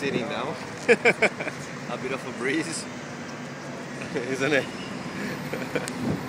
sitting now. a bit of a breeze, isn't it?